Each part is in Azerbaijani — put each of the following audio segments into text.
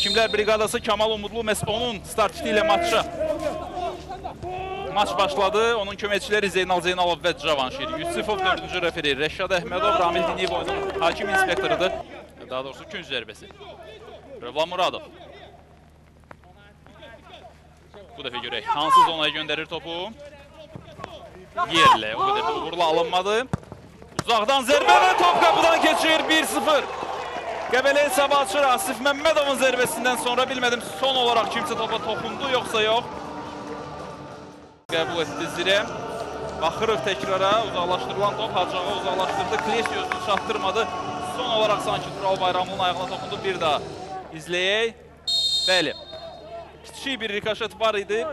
Həkimlər briqadası Kamal Umudlu məhz onun start fiti ilə maçı Maç başladı. Onun köməkçiləri Zeynal Zeynalov və Cavanşir. Yusifov 4-cü referi. Rəşad Əhmədov, Ramil Diniyev oyunun hakim inspektorudur. Daha doğrusu künc zərbəsi. Rövlan Muradov. Bu dəfə görək. Hansı zonaya göndərir topu? Yerlə. O qədər də alınmadı. Uzaqdan zərbə və top qapıdan keçir 1-0. Qəbələ hesabı açır. Asif Məmmədovun zərbəsindən sonra bilmədim son olaraq kimsə topa toxundu yoxsa yox. Qəbul etdi Zirə. Baxırıq təkrara. Uzaqlaşdırılan top Hacıağa uzaqlaşdırdı. Klesi özünü çatdırmadı. Son olaraq sanki Tural Bayramlının ayağına toxundu. Bir daha izləyək. Bəli. Kiçik bir rikoşet var idi.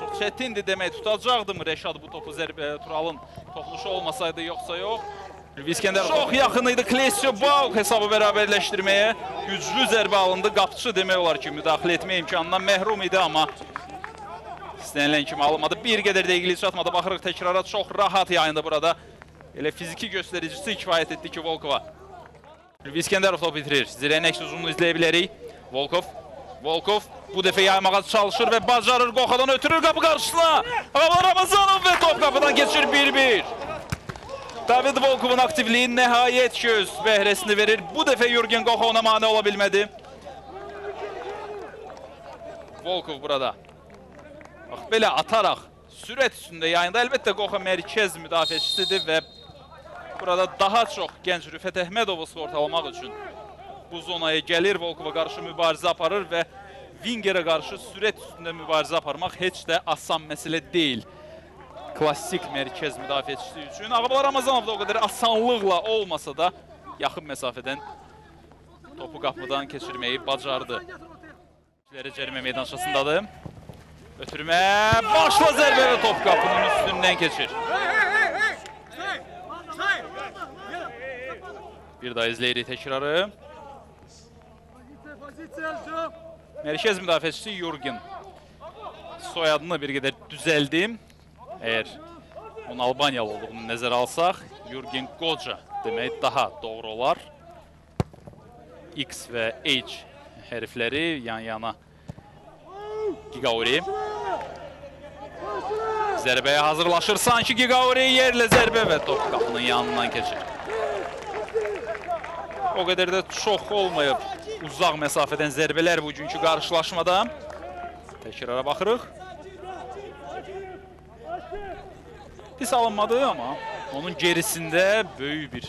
Çox çətindir demək. Tutacaqdı mı Rəşad bu topu zərbə Turalın toxunuşu olmasaydı yoxsa yox. İskəndər çox yaxın idi Klesio Bauk hesabı bərabərləşdirməyə. Güclü zərbə alındı. Qapçı demək olar ki, müdaxilə etmə imkanından məhrum idi amma istənilən kimi alınmadı. Bir qədər dəqiqlik çatmadı. Baxırıq təkrara çox rahat yayındı burada. Elə fiziki göstəricisi kifayət etdi ki, Volkova. Ülvi İskəndərov top bitirir. Zirənin əks uzunluğunu izləyə. Volkov. Volkov bu dəfə yaymağa çalışır və bacarır. Qoxadan ötürür qapı qarşısına. Ramazanov və top 1-1. David Volkov'un aktifliği nihayet göz behresini verir. Bu defa Jürgen Goha ona mane olabilmedi. Volkov burada. Bak böyle atarak sürat üstünde yayında elbette Goha merkez müdafiəçisidir ve burada daha çok genç Rüfet Əhmədovu ortalamak için bu zonaya gelir. Volkova karşı mübarizə aparır ve Winger'e karşı sürat üstünde mübarizə aparmak hiç de asan mesele değil. Klassik mərkəz müdafiəçisi üçün. Ağabala Ramazanov da o qədər asanlıqla olmasa da yaxın məsafədən topu qapıdan keçirməyi bacardı. Cərimə meydançasındadır. Ötürmə, başla zərbə və top qapının üstündən keçir. Bir daha izləyirik təkrarı. Mərkəz müdafiəçisi Yurgen soyadını bir qədər düzəldim. Əgər onun Albaniyalı olduğunu nəzərə alsaq, Yurgen Qoca demək daha doğru olar. X və H hərfləri yan-yana Gigauri. Zərbəyə hazırlaşır. Sanki Gigauri yerlə zərbə və top qapının yanından keçir. O qədər də çox olmayıb uzaq məsafədən zərbələr bugünkü qarşılaşmada. Təkrara baxırıq. Pis alınmadı amma onun gerisində böyük bir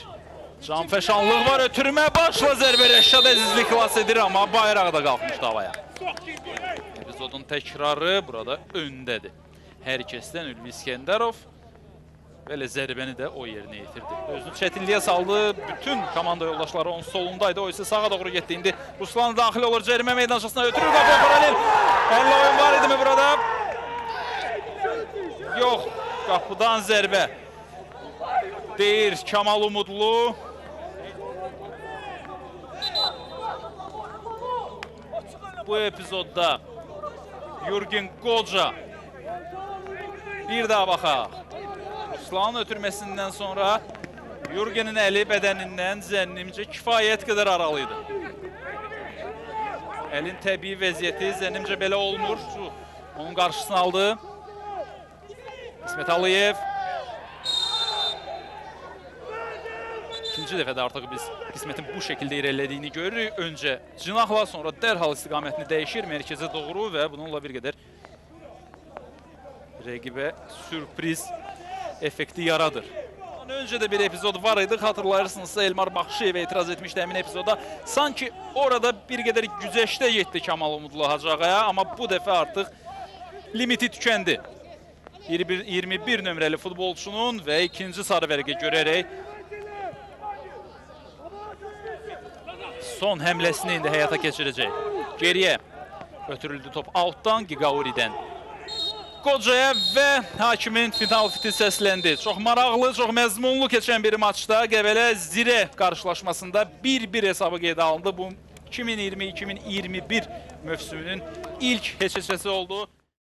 canfəşanlıq var. Ötürmə başla zərbə Rəşad Əzizli xilas edir amma bayraq da qalxmışdı havaya. Epizodun təkrarı burada öndədir. Hər kəsdən Ülvi İskəndərov belə zərbəni də o yerinə yetirdi. Özünü çətinliyə saldı. Bütün komanda yoldaşları onun solundaydı. O isə sağa doğru getdi. İndi Ruslan daxil olur cərimə meydançasına ötürür qapıya paralel. Əllə oyun var idimi burada? Yox, qapıdan zərbə. Deyir Kamal Umudlu. Bu epizodda Yurgen Qoca bir daha baxaq. Ruslanın ötürməsindən sonra Yurgenin əli bədənindən zənnimcə kifayət qədər aralı idi. Əlin təbii vəziyyəti zənnimcə belə olmur. Onun qarşısını aldı. İsmet Aliyev. İkinci dəfədə artıq biz qismətin bu şəkildə irəlilədiyini görürük. Öncə cinahla, sonra dərhal istiqamətini dəyişir mərkəzə doğru və bununla bir qədər rəqibə sürpriz effekti yaradır. Öncə də bir epizod var idi. Xatırlayırsınızsa Elmar Baxşıyevə etiraz etmişdi həmin epizoda. Sanki orada bir qədər güzəşdə getdi Kamal Umudlu Hacağaya, amma bu dəfə artıq limiti tükəndi. 21, 21 nömrəli futbolçunun və ikinci sarı vərəqə görərək son həmləsini indi həyata keçirəcək. Geriyə ötürüldü top altdan Gigauridən. Qocaya və hakimin final fiti səsləndi. Çox maraqlı, çox məzmunlu keçən bir maçda Qəbələ Zirə qarşılaşmasında 1-1 hesabı qeydə alındı. Bu 2020-2021 mövsümünün ilk heçəçəsi oldu.